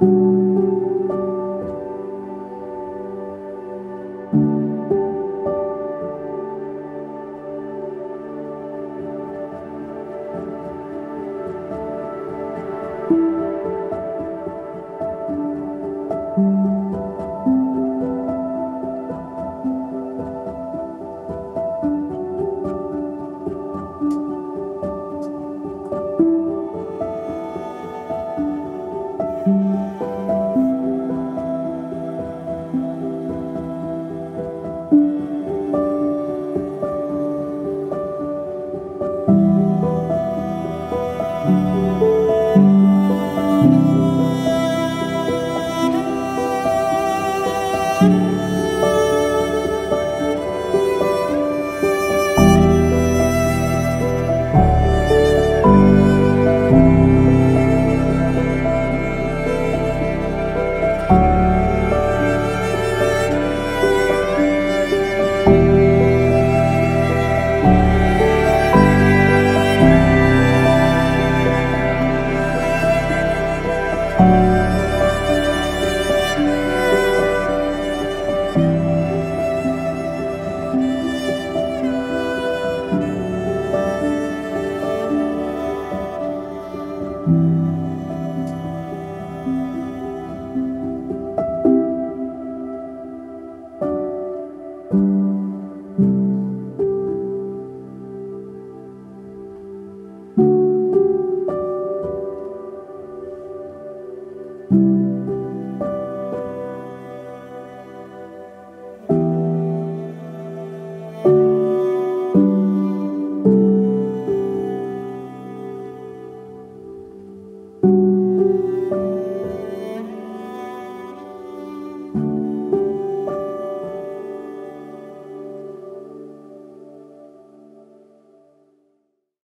you.